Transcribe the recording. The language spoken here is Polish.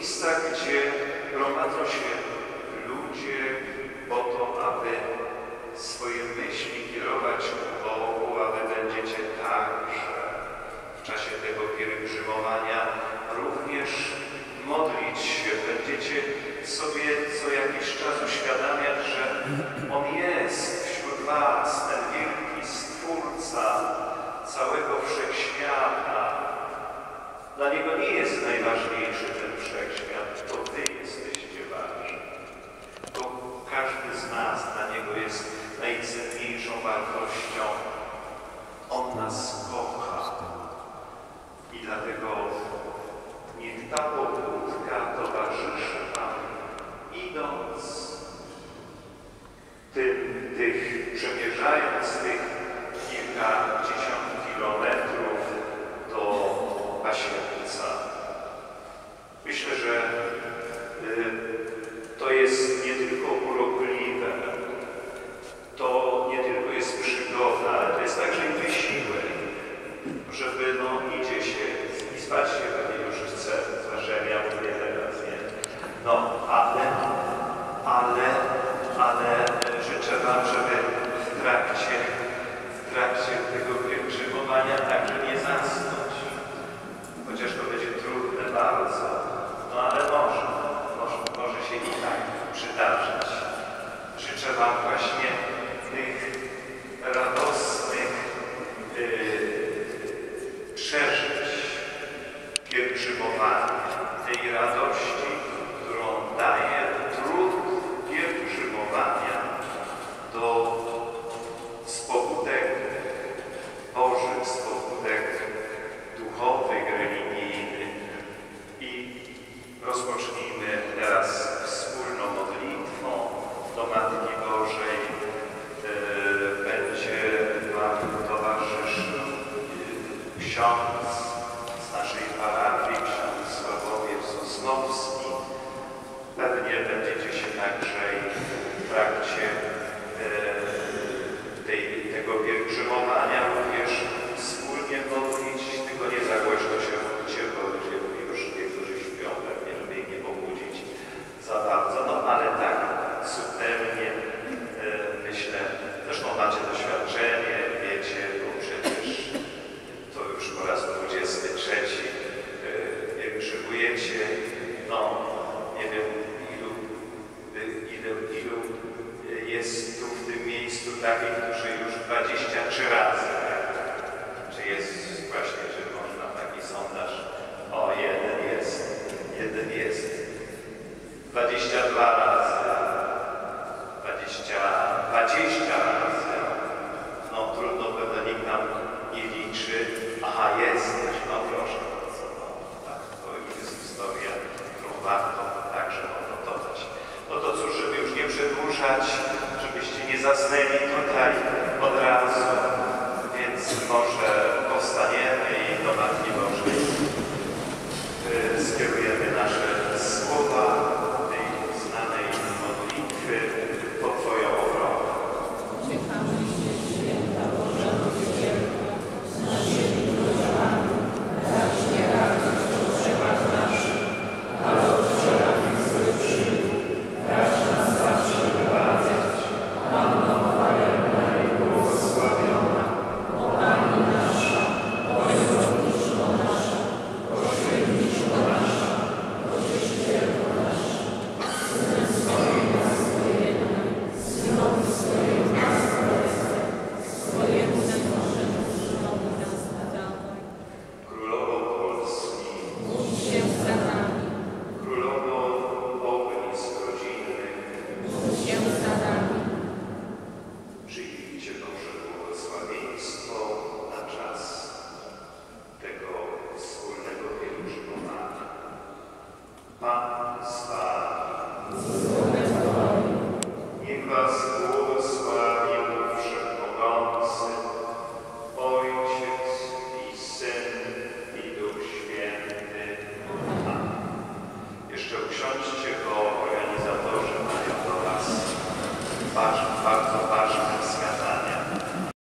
miejscach, gdzie gromadzą się ludzie po to, aby swoje myśli kierować ku Bogu, aby będziecie także w czasie tego pielgrzymowania również modlić się, będziecie sobie co jakiś czas uświadamiać, że On jest wśród Was, Dla Niego nie jest najważniejszy ten wszechświat, to Wy jesteście ważni. To każdy z nas dla Niego jest najcenniejszą wartością. On nas kocha. I dlatego niech ta pobudka towarzyszy Wam, idąc tym, tych, przemierzając tych kilkadziesiąt kilometrów do Pasiennica. Myślę, że y, to jest nie tylko urokliwe, to nie tylko jest przygoda, ale to jest także i wysiłek, żeby no idzie się i spać się pewnie już chce, zważenia mówię teraz, nie? No, ale, ale, ale życzę Wam, żeby w trakcie, w trakcie tego pielgrzymowania także nie zasnąć. Chociaż to będzie trudne bardzo, no ale może, może, może się i tak przydarzyć. Życzę Wam właśnie tych radosnych yy, przeżyć pielgrzymowania, tej radości, którą daje trud pielgrzymowania do spobudek Bożych, spobudek duchowych, religijnych. I rozpocznijmy teraz wspólną modlitwą do Matki Bożej. E, Będzie Wam towarzyszył e, ksiądz z naszej parafii, ksiądz Sławomir Sosnowski. Pewnie będziecie się także i w trakcie e, tej, tego pielgrzymowania również wspólnie modlić, tylko nie za głośno się modlicie, bo ludzie już niektórzy śpią pewnie, żeby ich nie pobudzić za no ale tak subtelnie e, myślę, zresztą macie doświadczenie, wiecie, bo przecież to już po raz 23 e, pielgrzymujecie, no nie wiem ilu, ilu, ilu e, jest tu w tym miejscu takich, którzy już 23 razy. Czy jest właśnie, że można taki sondaż? O, jeden jest, jeden jest. 22 razy. 20, 20 razy. No trudno, pewno nikt tam nie liczy. Aha, jesteś, no proszę bardzo. No, tak, to jest historia, którą warto także odnotować. No to cóż, żeby już nie przedłużać, żebyście nie zasnęli tutaj od razu, więc może powstaniemy i do Matki Jeszcze usiądźcie, bo organizatorzy mają do Was bardzo, bardzo